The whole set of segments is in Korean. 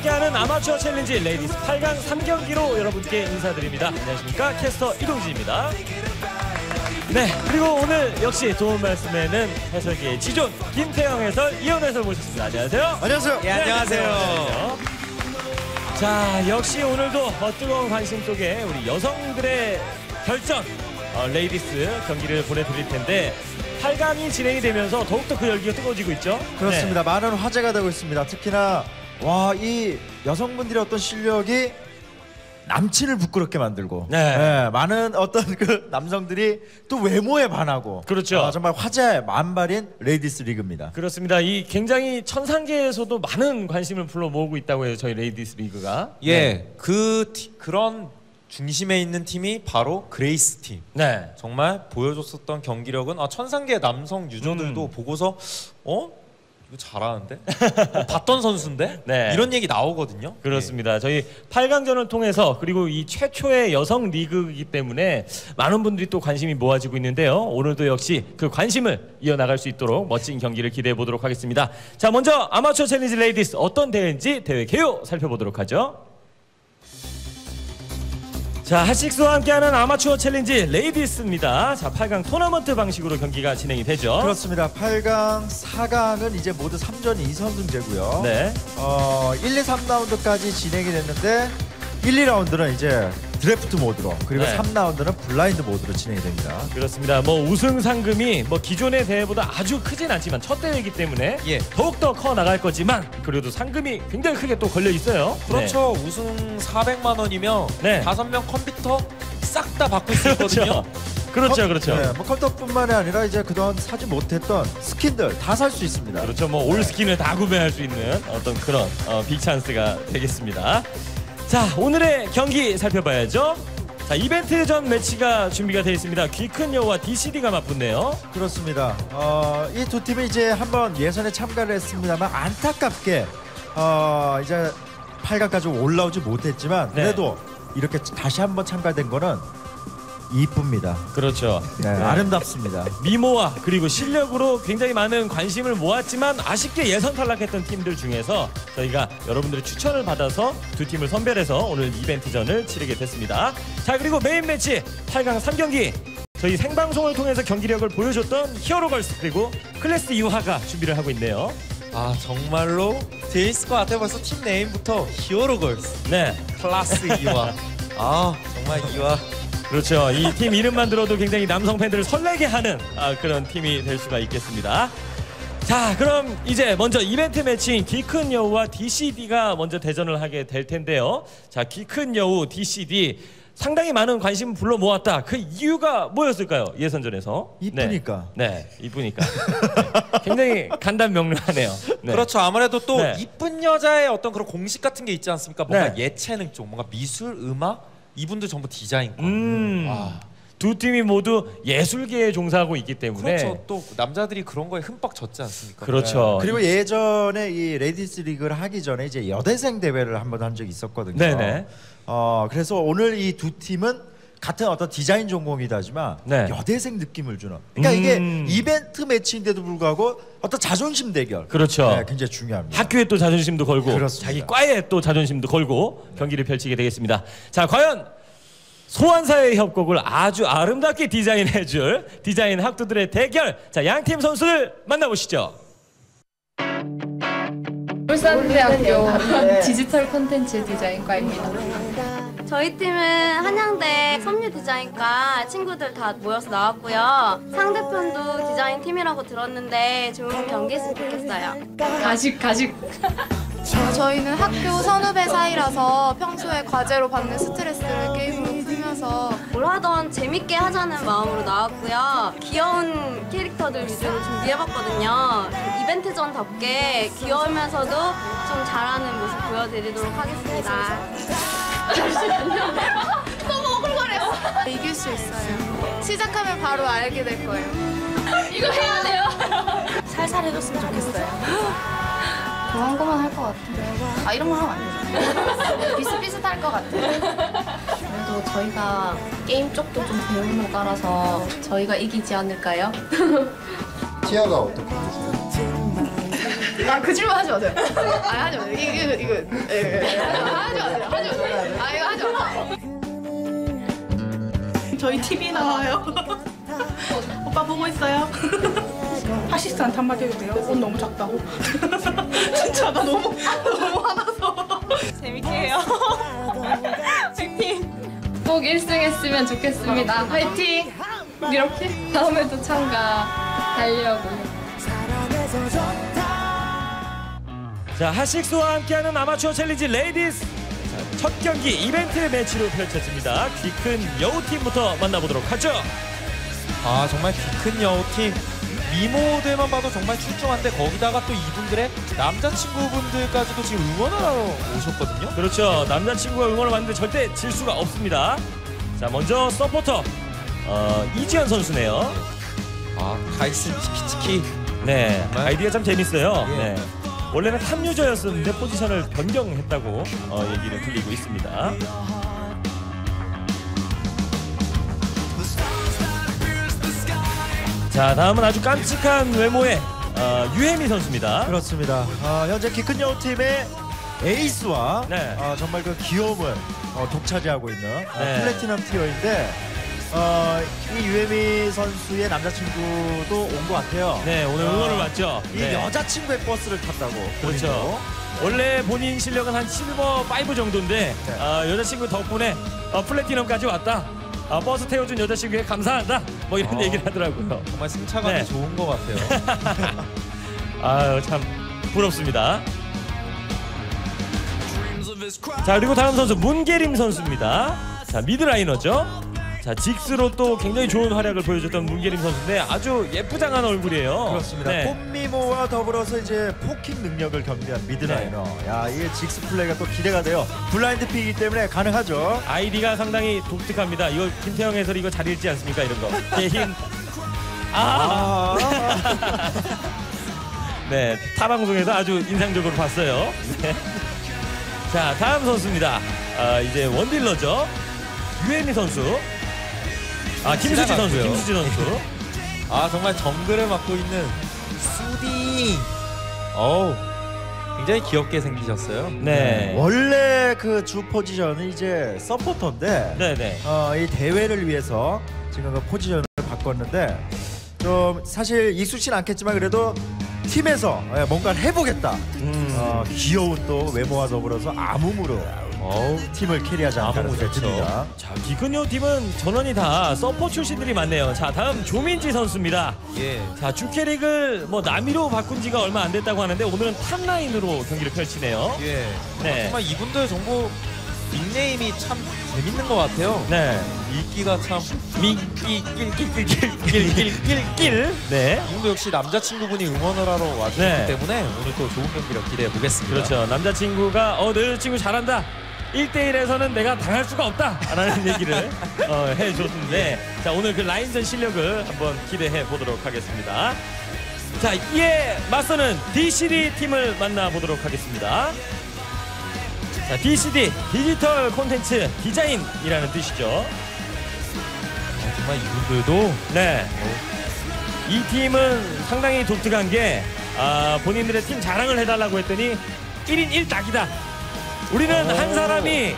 함께하는 아마추어 챌린지 레이디스 8강 3경기로 여러분께 인사드립니다. 안녕하십니까 캐스터 이동진입니다. 네 그리고 오늘 역시 도움 말씀에는 해설계의 지존 김태형 해설 이현 해설 모셨습니다. 안녕하세요. 안녕하세요. 예, 안녕하세요. 안녕하세요. 자 역시 오늘도 어, 뜨거운 관심 속에 우리 여성들의 결전 어, 레이디스 경기를 보내드릴 텐데 8강이 진행이 되면서 더욱더 그 열기가 뜨거워지고 있죠. 그렇습니다. 많은 화제가 되고 있습니다. 특히나 와 이 여성분들의 어떤 실력이 남친을 부끄럽게 만들고 네. 많은 어떤 그 남성들이 또 외모에 반하고 그렇죠. 아, 정말 화제 만발인 레이디스 리그입니다. 그렇습니다. 이 굉장히 천상계에서도 많은 관심을 불러 모으고 있다고 해요. 저희 레이디스 리그가. 예, 그 티- 그런 중심에 있는 팀이 바로 그레이스 팀. 네. 정말 보여줬었던 경기력은 아, 천상계 남성 유저들도 음. 보고서 어 이거 잘하는데 어, 봤던 선수인데 네. 이런 얘기 나오거든요. 그렇습니다. 저희 8강전을 통해서 그리고 이 최초의 여성 리그이기 때문에 많은 분들이 또 관심이 모아지고 있는데요. 오늘도 역시 그 관심을 이어나갈 수 있도록 멋진 경기를 기대해 보도록 하겠습니다. 자, 먼저 아마추어 챌린지 레이디스 어떤 대회인지 대회 개요 살펴보도록 하죠. 자, 핫식스와 함께하는 아마추어 챌린지 레이디스입니다. 자, 8강 토너먼트 방식으로 경기가 진행이 되죠. 그렇습니다. 8강, 4강은 이제 모두 3전 2선승제고요. 네. 어, 1, 2, 3라운드까지 진행이 됐는데 1, 2라운드는 이제 드래프트 모드로 그리고 네. 3라운드는 블라인드 모드로 진행이 됩니다. 그렇습니다. 뭐 우승 상금이 뭐 기존의 대회보다 아주 크진 않지만 첫 대회이기 때문에 예. 더욱 더 커 나갈 거지만 그래도 상금이 굉장히 크게 또 걸려 있어요. 그렇죠. 우승 400만 원이면 네. 다섯 명 컴퓨터 싹 다 바꿀 수 네. 있거든요. 그렇죠. 그렇죠, 그렇죠. 네, 뭐 컴퓨터뿐만이 아니라 이제 그동안 사지 못했던 스킨들 다 살 수 있습니다. 그렇죠. 뭐 all 스킨을 다 구매할 수 있는 어떤 그런 어, big 찬스가 되겠습니다. 자, 오늘의 경기 살펴봐야죠. 자, 이벤트 전 매치가 준비가 되어 있습니다. 귀큰 여우와 DCD가 맞붙네요. 그렇습니다. 어, 이 두 팀이 이제 한번 예선에 참가를 했습니다만 안타깝게 어, 이제 8강까지 올라오지 못했지만 네. 그래도 이렇게 다시 한번 참가된 거는 이쁩니다. 그렇죠. 네, 아름답습니다. 미모와 그리고 실력으로 굉장히 많은 관심을 모았지만 아쉽게 예선 탈락했던 팀들 중에서 저희가 여러분들의 추천을 받아서 두 팀을 선별해서 오늘 이벤트전을 치르게 됐습니다. 자 그리고 메인 매치 8강 3경기 저희 생방송을 통해서 경기력을 보여줬던 히어로걸스 그리고 클래스 유하가 준비를 하고 있네요. 아 정말로 재밌을 것 같아요. 벌써 팀 name부터 히어로걸스 네. 클라스 이화 아 정말 이화 그렇죠. 이 팀 이름만 들어도 굉장히 남성 팬들을 설레게 하는 아, 그런 팀이 될 수가 있겠습니다. 자, 그럼 이제 먼저 이벤트 매치인 키큰 여우와 DCD가 먼저 대전을 하게 될 텐데요. 자, 키큰 여우 DCD 상당히 많은 관심 불러 모았다. 그 이유가 뭐였을까요? 예선전에서. 이쁘니까. 네, 네 이쁘니까. 네. 굉장히 간단 명료하네요. 네. 그렇죠. 아무래도 또 네. 이쁜 여자의 어떤 그런 공식 같은 게 있지 않습니까? 뭔가 네. 예체능 쪽, 뭔가 미술, 음악 이분들 전부 디자인과. 음. 아. 두 팀이 모두 예술계에 종사하고 있기 때문에 그렇죠. 또 남자들이 그런 거에 흠뻑 젖지 않습니까? 그렇죠. 그리고 예전에 이 레디스 리그를 하기 전에 이제 여대생 대회를 한 번 한 적이 있었거든요. 네네. 어, 그래서 오늘 이 두 팀은 같은 어떤 디자인 전공이다지만 네. 여대생 느낌을 주는. 그러니까 음. 이게 이벤트 매치인데도 불구하고 어떤 자존심 대결. 그렇죠. 네, 굉장히 중요합니다. 학교에 또 자존심도 걸고 그렇습니다. 자기 과에 또 자존심도 걸고 경기를 펼치게 되겠습니다. 자, 과연 소환사의 협곡을 아주 아름답게 디자인해줄 디자인 학도들의 대결. 자, 양팀 선수들 만나보시죠. 울산대학교 디지털 콘텐츠 디자인과입니다. 저희 팀은 한양대 섬유 디자인과 친구들 다 모여서 나왔고요. 상대편도 디자인 팀이라고 들었는데 좋은 경기 했으면 좋겠어요. 가식 가식. 저희는 학교 선후배 사이라서 평소에 과제로 받는 스트레스를 게임으로 풀면서 뭘 하던 재밌게 하자는 마음으로 나왔고요. 귀여운 캐릭터들 위주로 준비해봤거든요. 이벤트전답게 귀여우면서도 좀 잘하는 모습 보여드리도록 하겠습니다. 이길 수 있어요. 시작하면 바로 알게 될 거예요. 살살 해줬으면 좋겠어요. 그런 거만 할 것 같아요. 아 이런 거 하면 안 되죠. 비슷비슷할 것 같아요. 그래도 저희가 게임 쪽도 좀 배우는 거라서 저희가 이기지 않을까요? 티아가 어떻게 되세요? 아, 그 질문 하지 마세요. 아, 하지 마세요. 이거, 이거, 이거. 예, 예. 하지 마세요. 하지 마세요. 아, 이거 하지 마세요. 저희 TV 나와요. 오빠 보고 있어요. 파시스트한테 한마디 해도 돼요? 옷 너무 작다고. 진짜 나 너무 너무 화나서. 재밌게 해요. 화이팅. 꼭 1승 했으면 좋겠습니다. 화이팅! 이렇게 다음에도 참가 하려고요. 자 핫식스와 함께하는 아마추어 챌린지 레이디스 자, 첫 경기 이벤트 매치로 펼쳐집니다. 키큰 여우팀부터 만나보도록 하죠. 아 정말 키큰 여우팀 미모들만 봐도 정말 출중한데 거기다가 또 이분들의 남자친구분들까지도 지금 응원을 하러 오셨거든요. 그렇죠. 남자친구가 응원을 받는데 절대 질 수가 없습니다. 자 먼저 서포터 어, 이지현 선수네요. 아 카이슨 치키치키 네 정말? 아이디가 참 재밌어요. 예. 네. 원래는 탑유저였었는데 포지션을 변경했다고 어, 얘기를 들리고 있습니다. 자 다음은 아주 깜찍한 외모의 어, 유혜미 선수입니다. 그렇습니다. 어, 현재 키큰 여우 팀의 에이스와 네. 어, 정말 그 귀여움을 어, 독차지하고 있는 어, 네. 플래티넘 티어인데 어, 이 유혜미 선수의 남자친구도 온 것 같아요. 네 오늘 어, 응원을 받죠. 이 네. 여자친구의 버스를 탔다고. 그렇죠. 본인도. 원래 본인 실력은 한 실버 5 정도인데 네. 아, 여자친구 덕분에 어, 플래티넘까지 왔다. 아, 버스 태워준 여자친구에 감사한다. 뭐 이런 어. 얘기를 하더라고요. 정말 승차감이 네. 좋은 것 같아요. 아유 참 부럽습니다. 자 그리고 다음 선수 문계림 선수입니다. 자 mid laner죠. 자 직스로 또 굉장히 좋은 활약을 보여줬던 문계림 선수인데 아주 예쁘장한 얼굴이에요. 그렇습니다. 네. 꽃미모와 더불어서 이제 poking 능력을 겸비한 mid laner. 네. 야, 이게 직스 플레이가 또 기대가 돼요. blind pick이기 때문에 가능하죠. 아이디가 상당히 독특합니다. 이거 김태형 해설이 이거 잘 읽지 않습니까? 이런 거. 개인. 아. 아, 네, 타 방송에서 아주 인상적으로 봤어요. 네. 자, 다음 선수입니다. 아, 이제 원딜러죠. 유혜미 선수. 아, 김수지 선수, 지나갔고요. 김수지 선수. 아 정말 정글을 맡고 있는 수디. 어우 굉장히 귀엽게 생기셨어요. 네. 원래 그 주 포지션은 이제 서포터인데 네, 네. 어, 이 대회를 위해서 지금 그 포지션을 바꿨는데 좀 사실 익숙진 않겠지만 그래도 팀에서 예, 뭔가를 해보겠다. 음. 어, 귀여운 또 외모와 더불어서 암음으로 어우, 팀을 하는 생각이 듭니다. 자, 기근요 팀은 전원이 다 서포 출신들이 많네요. 자, 다음 조민지 선수입니다. 예. 자, 주캐릭을 뭐 남이로 바꾼 지가 얼마 안 됐다고 하는데 오늘은 탑라인으로 경기를 펼치네요. 예. 네. 정말 이분들 정보 닉네임이 참 재밌는 것 같아요. 네. 읽기가 참 미끼낄낄낄낄낄낄낄 네. 이분도 역시 남자친구분이 응원을 하러 와주셨기 네. 때문에 오늘 또 좋은 경기를 기대해 보겠습니다. 그렇죠. 남자친구가 어, 너 여자친구 잘한다. 1대1에서는 내가 당할 수가 없다. 라는 얘기를 어, 해줬는데 자 오늘 그 라인전 실력을 한번 기대해 보도록 하겠습니다. 자 이에 맞서는 DCD 팀을 만나보도록 하겠습니다. 자 DCD 디지털 콘텐츠 디자인이라는 뜻이죠. 어, 정말 이분들도 네. 이 팀은 상당히 독특한 게 아, 본인들의 팀 자랑을 해달라고 했더니 1인 1닭이다. 우리는 한 사람이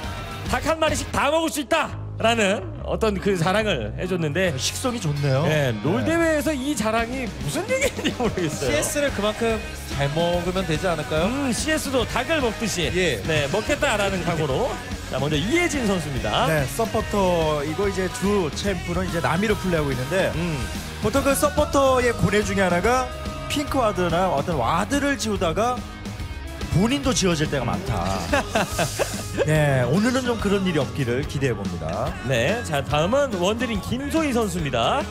닭 한 마리씩 다 먹을 수 있다. 라는 어떤 그 자랑을 해줬는데 식성이 좋네요. 네, 롤 대회에서 이 자랑이 무슨 얘기인지 모르겠어요. CS를 그만큼 잘 먹으면 되지 않을까요? 음, CS도 닭을 먹듯이 예. 네, 먹겠다라는 각오로 자 먼저 이혜진 선수입니다. 네, 서포터 이거 이제 주 champ는 이제 나미로 플레이하고 있는데 음, 보통 그 서포터의 고뇌 중에 하나가 핑크 ward나 어떤 ward를 지우다가 본인도 지워질 때가 많다. 네, 오늘은 좀 그런 일이 없기를 기대해 봅니다. 네, 자 다음은 원드린 김소희 선수입니다.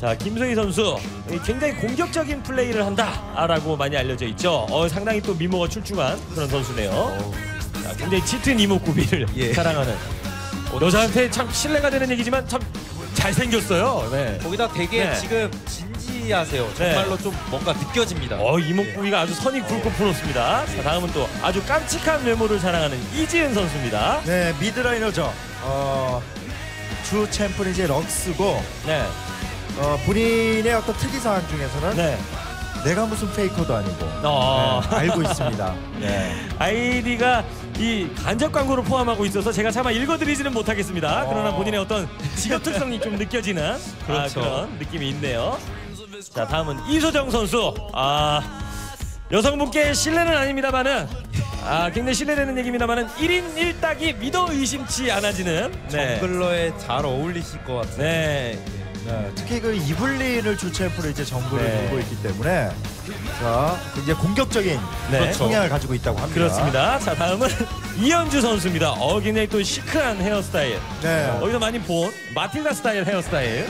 자 김소희 선수 이 굉장히 공격적인 플레이를 한다라고 많이 알려져 있죠. 어, 상당히 또 미모가 출중한 그런 선수네요. 자, 굉장히 짙은 이목구비를 예. 자랑하는 여자한테 참 실례가 되는 얘기지만 참 잘생겼어요. 네. 거기다 되게 네. 지금 진지하세요. 네. 정말로 좀 뭔가 느껴집니다. 어 이목구비가 아주 선이 굵고 부럽습니다. 자 다음은 또 아주 깜찍한 외모를 자랑하는 이지은 선수입니다. 네, 미드라이너죠. 어, 주 챔프는 이제 럭스고 네, 어, 본인의 어떤 특이사항 중에서는 네, 내가 무슨 페이커도 아니고 어. 네, 알고 있습니다. 네. 아이디가 이 간접 광고를 포함하고 있어서 제가 차마 읽어드리지는 못하겠습니다. 그러나 본인의 어떤 직업 특성이 좀 느껴지는 그렇죠. 아, 그런 느낌이 있네요. 자 다음은 이소정 선수. 아 여성분께 실례는 아닙니다만은 아 굉장히 실례되는 얘기입니다만은 1인 1딱이 믿어 의심치 않아지는 네. 정글러에 잘 어울리실 것 같아요. 네. 네, 특히 그 이블린을 주 챔프로 이제 정글을 네. 들고 있기 때문에 자 굉장히 공격적인 네. 그런 성향을 가지고 있다고 합니다. 그렇습니다. 자 다음은 이현주 선수입니다. 어 굉장히 또 시크한 헤어스타일. 네. 어디서 많이 본 마틸다 스타일 헤어스타일.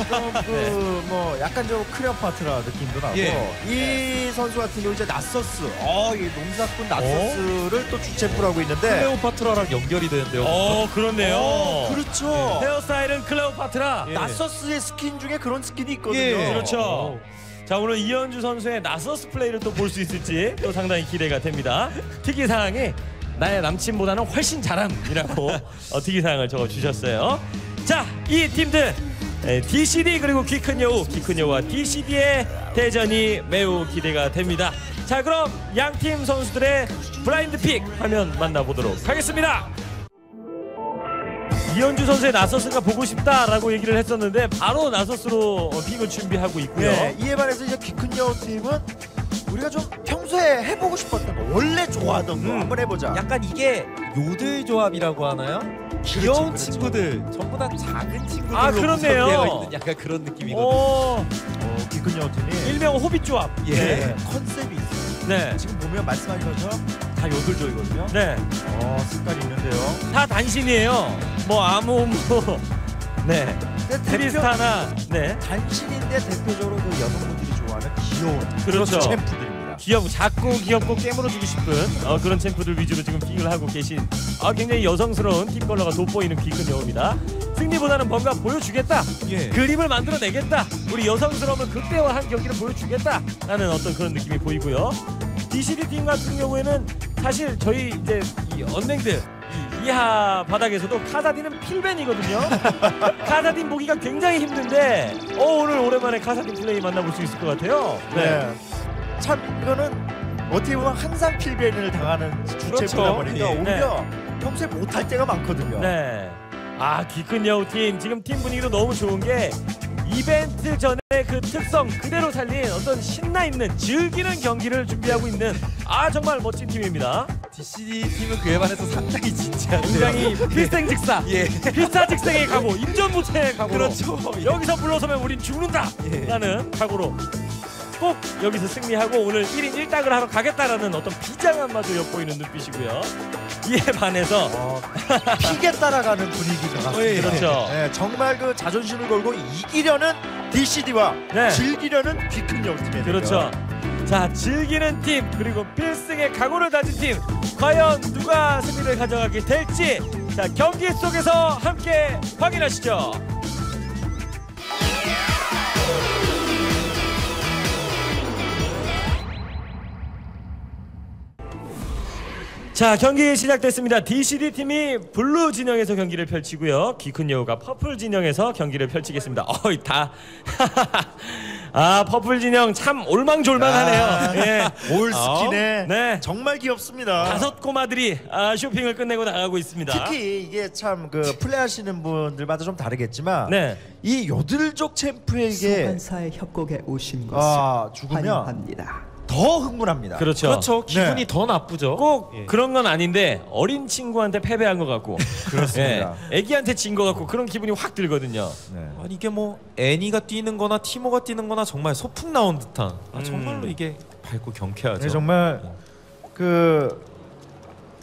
그 뭐 약간 좀 클레오파트라 느낌도 나고 예. 이 선수 같은 경우 이제 나서스 어 이 농사꾼 나서스를 또 주champ로 하고 있는데 클레오파트라랑 연결이 되는데요. 어 그렇네요. 어, 그렇죠. 헤어스타일은 클레오파트라. 예. 나서스의 스킨 중에 그런 스킨이 있거든요. 예. 그렇죠. 자 오늘 이현주 선수의 나서스 플레이를 또 볼 수 있을지 또 상당히 기대가 됩니다. 특이 사항이 나의 남친보다는 훨씬 잘함이라고 어, 특이 사항을 적어 주셨어요. 자 이 팀들 에, DCD 그리고 키 큰 여우, 키 큰 여우와 DCD의 대전이 매우 기대가 됩니다. 자 그럼 양 팀 선수들의 blind pick 화면 만나보도록 하겠습니다. 이현주 선수의 나서스가 보고 싶다라고 얘기를 했었는데 바로 나서스로 어, pick을 준비하고 있고요. 네, 이에 반해서 이제 키큰 여우 팀은 우리가 좀 평소에 해보고 싶었던 거 원래 좋아하던 거 음. 한번 해보자. 약간 이게 요들 조합이라고 하나요? 귀여운 그렇죠. 친구들 전부 다 작은 친구들로 아, 그렇네요. 있는 약간 그런 느낌이거든요. 오, 어, 키큰 여우 팀이 일명 호빗 조합. 예. 네, 컨셉이 있어요. 네. 지금 보면 말씀하신 것처럼 다 요들조이거든요. 네. 어, 색깔이 있는데요. 다 단신이에요. 뭐 아무 뭐 네. 트리스타나 네. 단신인데 대표적으로 그 여성분들이 좋아하는 귀여운 그렇죠. 챔프들입니다. 귀엽고 작고 귀엽고 깨물어주고 싶은 어, 그런 챔프들 위주로 지금 픽을 하고 계신 아, 굉장히 여성스러운 팀 컬러가 돋보이는 귀큰 여우입니다. 승리보다는 뭔가 보여주겠다. 예. 그림을 만들어내겠다. 우리 여성스러움을 극대화한 경기를 보여주겠다 라는 어떤 그런 느낌이 보이고요. DCD 팀 같은 경우에는 사실 저희 이제 이 언맹들 이 이하 바닥에서도 카사딘은 필벤이거든요. 카사딘 보기가 굉장히 힘든데 어, 오늘 오랜만에 카사딘 플레이 만나볼 수 있을 것 같아요. 네. 참 이거는 어떻게 보면 항상 필벤을 당하는 주체다 그렇죠. 보니까 예. 오히려 평소에 못할 때가 많거든요. 네. 아, 기큰 여우 팀. 지금 팀 분위기도 너무 좋은 게 이벤트 전에 그 특성 그대로 살린 어떤 신나 있는 즐기는 경기를 준비하고 있는 아 정말 멋진 팀입니다. DCD 팀은 그에 반해서 상당히 진지한데요. 굉장히 필생즉사, 예. 필사즉생의 각오, 임전무체의 각오로 그렇죠. 여기서 물러서면 우린 죽는다 라는 각오로 꼭 여기서 승리하고 오늘 1인 1딱을 하러 가겠다라는 어떤 비장함마저 엿보이는 눈빛이고요. 이에 반해서 어, 픽에 따라가는 분위기가 같습니다. 예, 그렇죠. 네, 정말 그 자존심을 걸고 이기려는 DCD와 네. 즐기려는 여우 팀이에요. 그렇죠. 자 즐기는 팀 그리고 필승의 각오를 다진 팀 과연 누가 승리를 가져가게 될지 자 경기 속에서 함께 확인하시죠. 자 경기 시작됐습니다. DCD 팀이 blue 진영에서 경기를 펼치고요. 키큰 여우가 purple 진영에서 경기를 펼치겠습니다. 어이 다. 아 purple 진영 참 올망졸망하네요. 아, 예. all skin에 네. 정말 귀엽습니다. 다섯 꼬마들이 아, 쇼핑을 끝내고 나가고 있습니다. 특히 이게 참 그 플레이하시는 분들마다 좀 다르겠지만 네. 이 요들족 챔프에게 소환사의 협곡에 오신 것을 아, 죽으면 환영합니다. 더 흥분합니다. 그렇죠. 그렇죠. 기분이 네. 더 나쁘죠. 꼭 예. 그런 건 아닌데 어린 친구한테 패배한 것 같고 그렇습니다. 예, 애기한테 진 것 같고 그런 기분이 확 들거든요. 네. 아니 이게 뭐 애니가 뛰는 거나 티모가 뛰는 거나 정말 소풍 나온 듯한 아, 음. 정말로 이게 밝고 경쾌하죠. 네, 정말 그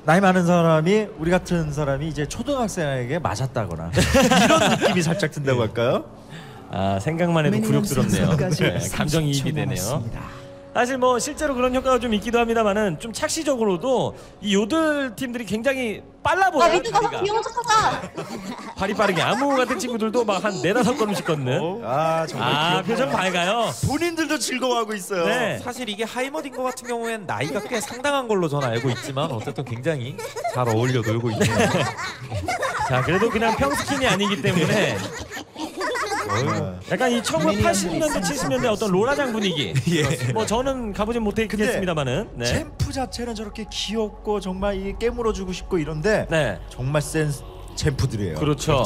나이 많은 사람이 우리 같은 사람이 이제 초등학생에게 맞았다거나 이런 느낌이 살짝 든다고 할까요? 아 생각만 해도 굴욕스럽네요. 네, 감정이입이 30초 되네요. 사실 뭐 실제로 그런 효과가 좀 있기도 합니다만은 좀 착시적으로도 이 요들 팀들이 굉장히 빨라 보여요. 다리가. 비용 척하자. 발이 빠르게 아무 같은 친구들도 막 한 네다섯 걸음씩 걷는. 아 정말 아 귀엽네요. 표정 밝아요. 본인들도 즐거워하고 있어요. 네. 사실 이게 하이머딘 거 같은 경우엔 나이가 꽤 상당한 걸로 저는 알고 있지만 어쨌든 굉장히 잘 어울려 놀고 있네요. 자 그래도 그냥 평스킨이 아니기 때문에 약간 이 1980년대 70년대 어떤 로라장 분위기. 뭐 저는 가보진 못했겠습니다만은. 네. 챔프 자체는 저렇게 귀엽고 정말 이 깨물어 주고 싶고 이런데 네. 정말 센 챔프들이에요. 그렇죠.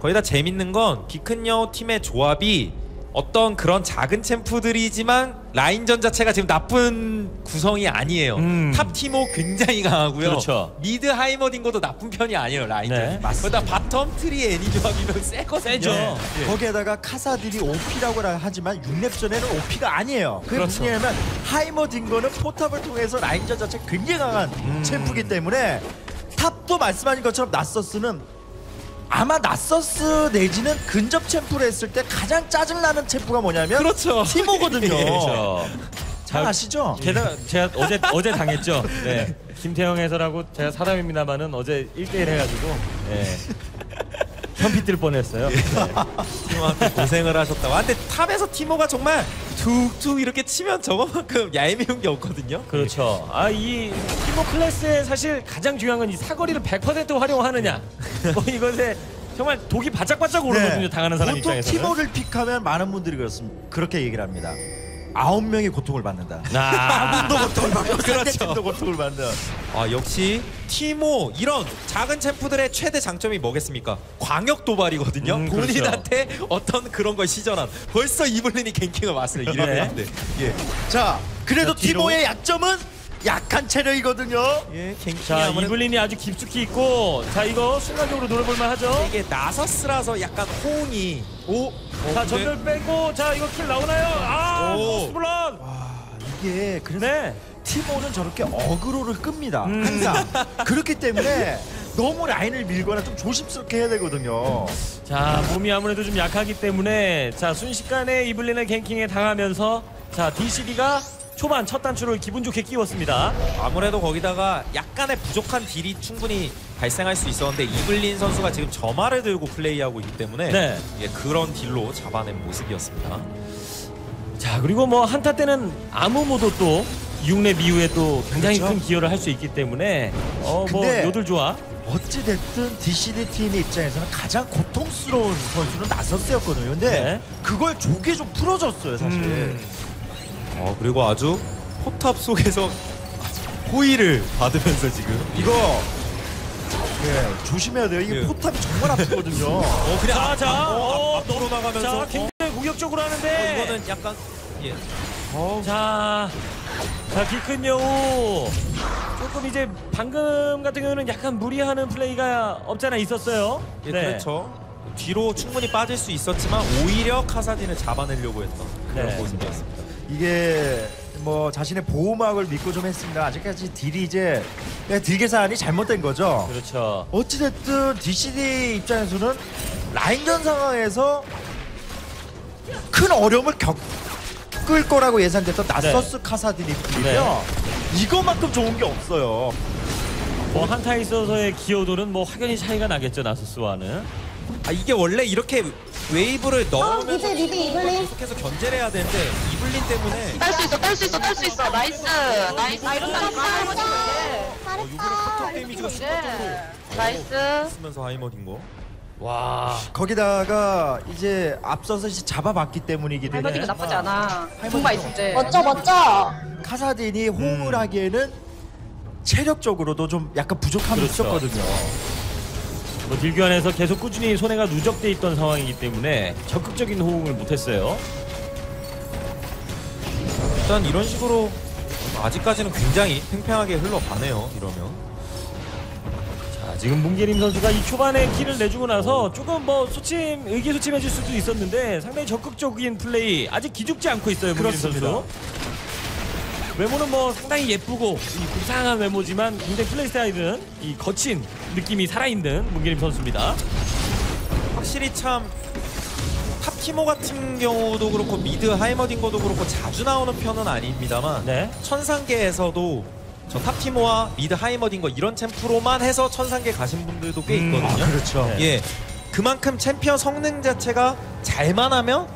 거의 다 재밌는 건 키큰여우 팀의 조합이 어떤 그런 작은 champ들이지만 라인전 자체가 지금 나쁜 구성이 아니에요. 음. top 티모 굉장히 강하고요. 그렇죠. mid 하이머딩거도 나쁜 편이 아니에요 라인전. 네, 거기다 bottom 트리 애니 조합이면 세거 세죠. 예. 거기에다가 카사딘이 OP라고 하지만 6렙 전에는 OP가 아니에요. 그게 그렇죠. 무슨 얘기냐면 하이머 딩거는 포탑을 통해서 라인전 자체 굉장히 강한 음. champ기 때문에 top도 말씀하신 것처럼 나서스는 아마 나서스 내지는 근접 champ를 했을 때 가장 짜증나는 champ가 뭐냐면 그렇죠. 티모거든요. 그렇죠. 잘 아시죠? 게다가 제가 어제 어제 당했죠. 네. 김태형 해설하고 제가 사담입니다만은 어제 1대1 해가지고 네. 현피 뜰 뻔했어요. 네. 티모한테 고생을 하셨다고. 아, 근데 top에서 티모가 정말 툭툭 이렇게 치면 저거만큼 얄미운 게 없거든요. 그렇죠. 아 이 티모 클래스의 사실 가장 중요한 건 이 사거리를 100% 활용하느냐. 뭐 이것에 정말 독이 바짝바짝 오르거든요. 당하는 사람 네. 보통 입장에서는. 티모를 픽하면 많은 분들이 그렇습니다. 그렇게 얘기를 합니다. 아홉 명이 고통을 받는다. 아, 도 고통을 받고 그렇죠. 상대팀도 고통을 받는. 아 역시 티모 이런 작은 챔프들의 최대 장점이 뭐겠습니까? 광역 도발이거든요. 음, 그렇죠. 본인한테 어떤 그런 걸 시전한. 벌써 이블린이 갱킹을 왔어요. 이랬는데. 예. 자, 그래도 자. 티모의 약점은 약한 체력이거든요. 예, ganking이 자 아무래도 이블린이 아주 깊숙이 있고 자 이거 순간적으로 노려볼만 하죠. 이게 나서스라서 약간 호응이 오. 자 어, 근데- 점멸 빼고 자 이거 킬 나오나요? 아 오. first blood. 이게 그래서 네. 티모는 저렇게 어그로를 끕니다. 음. 항상. 그렇기 때문에 너무 라인을 밀거나 좀 조심스럽게 해야 되거든요. 자 몸이 아무래도 좀 약하기 때문에 자 순식간에 이블린의 ganking에 당하면서 자 DCD가 초반 첫 단추를 기분 좋게 끼웠습니다. 아무래도 거기다가 약간의 부족한 딜이 충분히 발생할 수 있었는데 이블린 선수가 지금 점화를 들고 플레이하고 있기 때문에 네. 예, 그런 딜로 잡아낸 모습이었습니다. 자 그리고 뭐 한타 때는 아무 모도 또 6렙 이후에 또 굉장히 그렇죠. 큰 기여를 할 수 있기 때문에 어뭐 근데- 요들 좋아. 어찌됐든 DCD 팀의 입장에서는 가장 고통스러운 선수는 나섰어였거든요. 근데 네. 그걸 조개 좀 풀어줬어요, 사실. 음. 어 그리고 아주 포탑 속에서 호의를 받으면서 지금 이거 예, 조심해야 돼요. 이게 예. 포탑이 정말 아프거든요. 어 그냥 자, 앞- 자, 앞- 어, 앞- 앞으로 나가면서 자 어, 굉장히 공격적으로 어, 하는데 이거는 약간 예. 자, 자, 키큰 여우. 조금 이제 방금 같은 경우는 약간 무리하는 플레이가 없잖아 있었어요. 예, 그렇죠. 뒤로 충분히 빠질 수 있었지만 오히려 카사딘을 잡아내려고 했던 그런 네. 모습이었습니다. 이게 뭐 자신의 보호막을 믿고 좀 했습니다. 아직까지 딜이 이제 그냥 딜 계산이 잘못된 거죠. 그렇죠. 어찌됐든 DCD 입장에서는 라인전 상황에서 큰 어려움을 겪을 거라고 예상됐던 나서스 카사딘이 풀리면 이거만큼 좋은 게 없어요. 뭐 한타에 있어서의 기여도는 뭐 확연히 차이가 나겠죠 나서스와는. 아 이게 원래 이렇게 웨이브를 넣으면서 mid, mid, 이블린. 계속해서 견제를 해야 되는데 이블린 때문에 딸 수 있어, 딸 수 있어, 딸 수 있어. nice, nice. 아. 어, 요번에 데미지가 10%로 nice. 쓰면서 하이머딩거. 와. 거기다가 이제 앞서서 이제 잡아봤기 때문이기도 해. 할머니가 나쁘지 않아. 정말 있지. 멋져, 멋져. 카사딘이 호응을 하기에는 체력적으로도 좀 약간 부족함이 그렇죠. 있었거든요. 뭐 딜교환에서 계속 꾸준히 손해가 누적돼 있던 상황이기 때문에 적극적인 호응을 못했어요. 일단 이런 식으로 아직까지는 굉장히 팽팽하게 흘러가네요. 이러면. 자, 지금 문계림 선수가 이 초반에 킬을 내주고 나서 조금 뭐 소침 의기소침해질 수도 있었는데 상당히 적극적인 플레이 아직 기죽지 않고 있어요 문계림. 선수. 외모는 뭐 상당히 예쁘고 이 불쌍한 외모지만 굉장히 플레이 스타일은 이 거친 느낌이 살아있는 문계림 선수입니다. 확실히 참 top티모 같은 경우도 그렇고 mid 하이머딩거도 그렇고 자주 나오는 편은 아닙니다만 네. 천상계에서도 저 top티모와 mid 하이머딩거 이런 champ로만 해서 천상계 가신 분들도 꽤 음, 있거든요. 아, 그렇죠. 네. 예, 그만큼 챔피언 성능 자체가 잘만 하면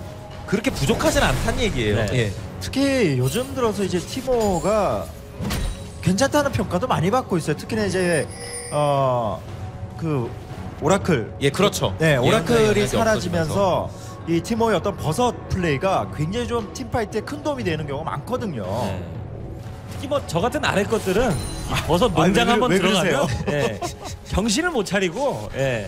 그렇게 부족하진 않다는 얘기예요. 네. 예. 특히 요즘 들어서 이제 티모가 괜찮다는 평가도 많이 받고 있어요. 특히나 이제 어 그 오라클 예, 그렇죠. 네, 예언자의 오라클이 영역이 사라지면서 이 티모의 어떤 버섯 플레이가 굉장히 좀 팀파이트에 큰 도움이 되는 경우가 많거든요. 네. 특히 뭐 저 같은 아래 것들은 이 버섯 농장 왜 한번 왜 들어가면? 예, 정신을 못 차리고 예.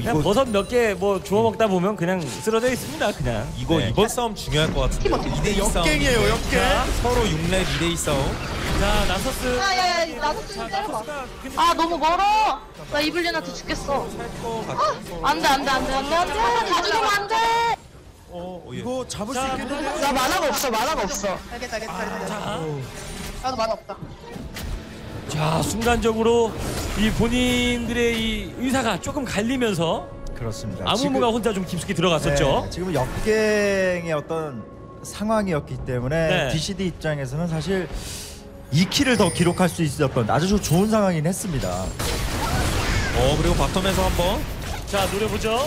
그냥 이거- 버섯 몇 개 뭐 주워 먹다 보면 그냥 쓰러져 있습니다. 그냥 이거 네. 이번 싸움 중요할 것 같은데. 2대2 싸움. 역갱이에요, 역갱. 서로 6렙 2대2 싸움. 자 나서스 야야야 나도 좀 때려봐. 아 너무 멀어. 나 이블린한테 죽겠어. 안돼 안돼 안돼 안돼 안돼. 다 죽으면 안돼. 어, 어, 예. 이거 잡을 수 있겠는데? 나 만화가 없어 만화가 없어. 알겠다 알겠다 알겠다. 자, 나도 만화 없다. 자 순간적으로 이 본인들의 이 의사가 조금 갈리면서 그렇습니다. 아무무가 혼자 좀 깊숙이 들어갔었죠. 네, 지금 역갱의 어떤 상황이었기 때문에 네. DCD 입장에서는 사실 2킬을 더 기록할 수 있었던 아주 좋은 상황이긴 했습니다. 어, 그리고 바텀에서 한번 자 노려보죠.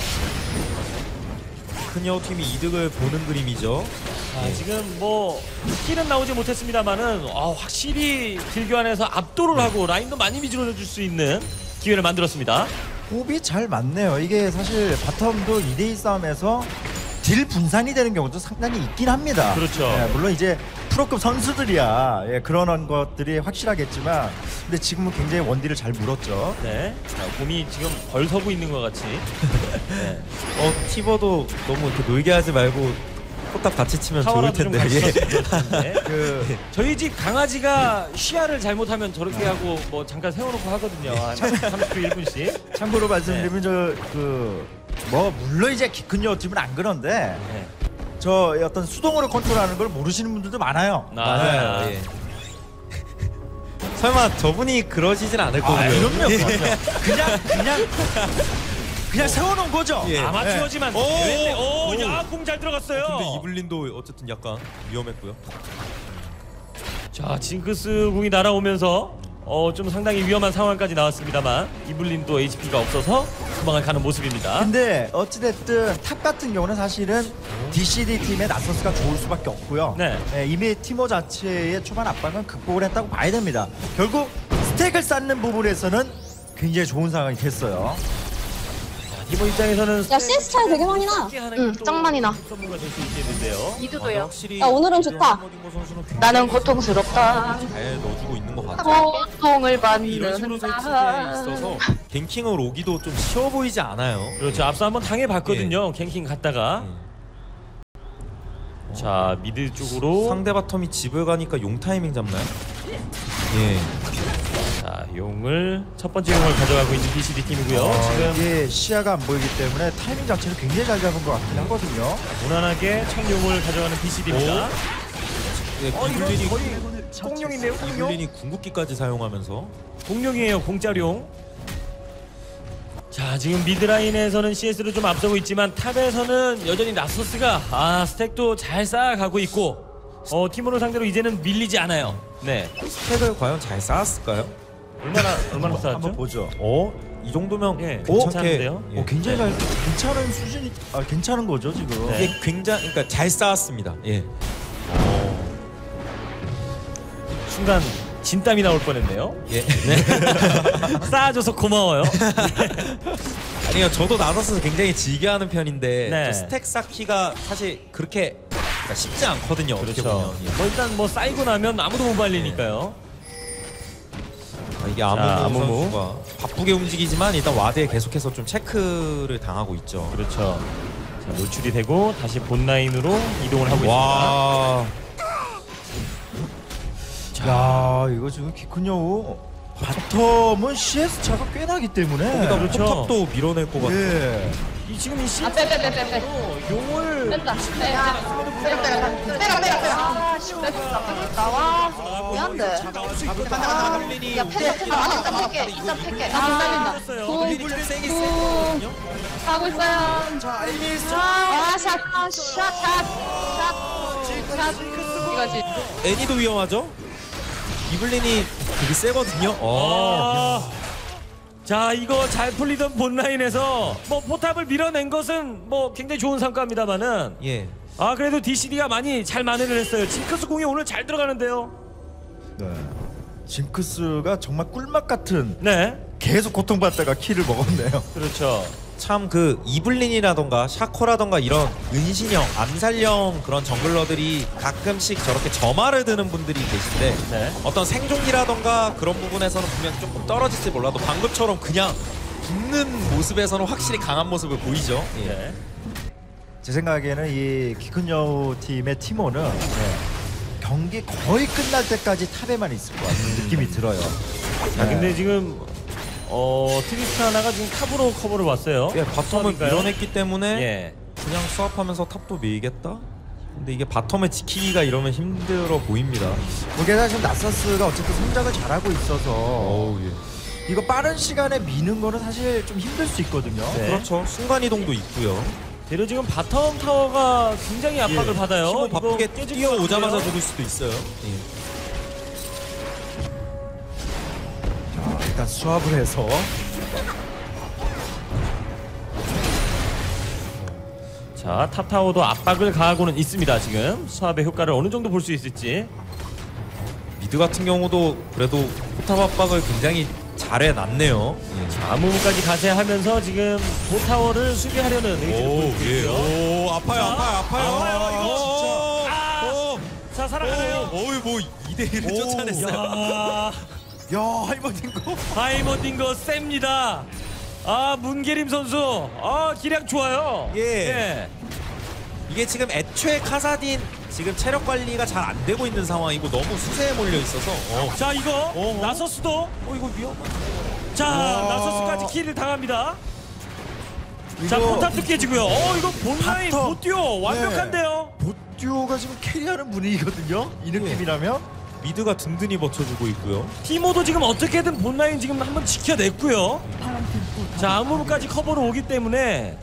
큰여우 팀이 이득을 보는 그림이죠. 자, 지금 뭐 킬은 나오지 못했습니다만은 아, 확실히 길교환에서 압도를 하고 라인도 많이 미질러 줄 수 있는 기회를 만들었습니다. 호흡이 잘 맞네요. 이게 사실 바텀도 2대2 싸움에서 딜 분산이 되는 경우도 상당히 있긴 합니다. 그렇죠. 예, 물론 이제 프로급 선수들이야 예, 그런 것들이 확실하겠지만 근데 지금은 굉장히 원딜을 잘 물었죠. 네. 자, 곰이 지금 벌 서고 있는 것 같이. 네. 어, 티버도 너무 이렇게 놀게 하지 말고 포탑 같이 치면 좋을 타워라도 좀 텐데. 같이 예. 좋을. 그 저희 집 강아지가 시야를 잘못하면 저렇게 하고 뭐 잠깐 세워놓고 하거든요. 한 30초 1분씩. 참고로 말씀드리면 저 그 뭐 물론 이제 키큰 여팀은 안 그런데 네. 저 어떤 수동으로 컨트롤하는 걸 모르시는 분들도 많아요. 아, 예. 설마 저분이 그러시진 않을 거고요. 아, 그럼요. 예. 그냥 그냥 그냥 세워놓은 거죠. 예. 아마추어지만. 오! 오, 오, 잘 들어갔어요. 근데 이블린도 어쨌든 약간 위험했고요. 자, 징크스 궁이 날아오면서 어, 좀 상당히 위험한 상황까지 나왔습니다만 이블린도 HP가 없어서 도망을 가는 모습입니다. 근데 어찌됐든 top 같은 경우는 사실은 DCD 팀의 나서스가 좋을 수밖에 없고요. 네. 예, 이미 티모 자체의 초반 압박은 극복을 했다고 봐야 됩니다. 결국 스택을 쌓는 부분에서는 굉장히 좋은 상황이 됐어요. 이번 입장에서는 야, CS 차이 되게 많이 나. 응, 짱 많이 나. 선무가 될 수 있겠는데요. 이두도요. 확실히 야, 오늘은 좋다. 하머딩거 선수는 굉장히 나는 고통스럽다. 잘 넣어주고 있는 것 같아요. 고통을 이런 식으로 받는 나. 있어서 갱킹을 오기도 좀 쉬워 보이지 않아요. 그렇죠. 앞서 한번 당해봤거든요. 갱킹 갔다가. 자 미드 쪽으로 상대 바텀이 집을 가니까 용 타이밍 잡나요? 예. 자 용을 첫 번째 용을 가져가고 있는 BCD 팀이고요. 어, 지금 이게 시야가 안 보이기 때문에 타이밍 자체를 굉장히 잘 잡은 것 같긴 하거든요. 무난하게 첫 용을 가져가는 BCD입니다. 예, 어, 이거 이블린이 거의 공룡인데요, 공룡? 이블린이 궁극기까지 사용하면서 공룡이에요, 공짜룡. 자 지금 미드라인에서는 CS로 좀 앞서고 있지만 탑에서는 여전히 나소스가 아 스택도 잘 쌓아가고 있고 어 팀으로 상대로 이제는 밀리지 않아요. 네. 스택을 과연 잘 쌓았을까요? 얼마나 얼마나 한번 쌓았죠? 보죠. 어? 이 정도면 예, 괜찮은데요? 예. 어, 굉장히 잘 괜찮은 수준이 아, 괜찮은 거죠 지금. 네. 이게 굉장히 그러니까 잘 쌓았습니다. 예. 순간 진땀이 나올 뻔했네요. 예. 쌓아줘서 고마워요. 아니요, 저도 나서서 굉장히 즐겨하는 편인데 네. 저 스택 쌓기가 사실 그렇게 그러니까 쉽지 않거든요. 어떻게 그렇죠. 보면. 예. 뭐 일단 뭐 쌓이고 나면 아무도 못 말리니까요. 아, 이게 아무무. 선수가 바쁘게 움직이지만 일단 와드에 계속해서 좀 체크를 당하고 있죠. 그렇죠. 자, 노출이 되고 다시 본 라인으로 이동을 하고 있습니다. 와. 야 이거 지금 키큰 여우 bottom은 CS 차가 꽤 나기 때문에. 거기다 그렇죠. 포탑도 밀어낼 것 같아요. 예. 이 지금 이 시. 아, 빼, 빼, 빼, 빼, 빼. 용을. 빼. 빼라, 빼라, 빼라. 빼라, 빼라, 빼라. 아, 씨, 뺐다, 뺐다. 와, 미안데. 야, 펜다, 펜다. 아, 일단 팰게. 일단 팰게. 나 세거든요. 하고 있어요. 자 에이미스. 아, 샷, 아, 샷, 샷, 샷. 샷. 이거지. 애니도 위험하죠? 이블린이 되게 세거든요. 어. 아. 자 이거 잘 풀리던 본 라인에서 뭐 포탑을 밀어낸 것은 뭐 굉장히 좋은 성과입니다만은 예. 아 그래도 DCD가 많이 잘 만회를 했어요. 징크스 공이 오늘 잘 들어가는데요. 네. 징크스가 정말 꿀맛 같은 네. 계속 고통받다가 키를 먹었네요. 그렇죠. 참 그 이블린이라던가 샤코라던가 이런 은신형, 암살형 그런 정글러들이 가끔씩 저렇게 점화를 드는 분들이 계신데 네. 어떤 생존기라던가 그런 부분에서는 분명 조금 떨어질지 몰라도 방금처럼 그냥 붙는 모습에서는 확실히 강한 모습을 보이죠. 예. 네. 제 생각에는 이 키큰 여우 팀의 티모는 네, 경기 거의 끝날 때까지 top에만 있을 것 같은 느낌이 들어요. 자, 네. 근데 지금 어 트리스타나가 지금 top으로 커버를 왔어요. 예, bottom을? 밀어냈기 때문에 예. 그냥 swap하면서 top도 밀겠다? 근데 이게 bottom을 지키기가 이러면 힘들어 보입니다. 무게가 지금 나서스가 어쨌든 성장을 잘하고 있어서 어우, 예. 이거 빠른 시간에 미는 거는 사실 좀 힘들 수 있거든요. 네. 그렇죠. 순간이동도 있고요. 되려 지금 bottom 타워가 굉장히 압박을 예. 받아요. 이거 빠르게 깨질 것 뛰어오자마자 같은데요? 죽을 수도 있어요. 예. 일단 swap을 해서 자, top 타워도 압박을 가하고는 있습니다. 지금 swap의 효과를 어느 정도 볼 수 있을지. mid 같은 경우도 그래도 포탑 압박을 굉장히 잘 해놨네요. 예. 가세하면서 지금 보타워를 수비하려는 의지를 보이고 예. 있고요. 오, 아파요, 자, 아파요, 아파요. 아파요, 이거 오, 진짜. 아! 오, 자, 살아가네요. 오, 어이 뭐 2대 1을 쫓아냈어요. 야, 야 하이머딩고 하이머딩거 셉니다. 아, 문계림 선수. 아, 기량 좋아요. 예. 이게 지금 애초에 카사딘 지금 체력 관리가 잘 안 되고 있는 상황이고 너무 수세에 몰려 있어서 어. 자, 이거 어? 나서스도 어 이거 위험. 자, 와. 나서스까지 kill을 당합니다. 자, 포탑도 깨지고요. 어, 이거 bot라인. 못 뛰어. 완벽한데요. bot duo가 지금 carry하는 분위기거든요. 이 느낌이라면 mid가 든든히 버텨주고 있고요. 티모도 지금 어떻게든 bot라인 지금 한번 지켜냈고요. 자, 아무무까지 커버로 오기 때문에